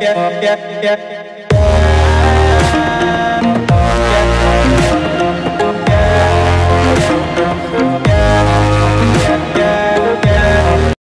yeah, yeah, yeah.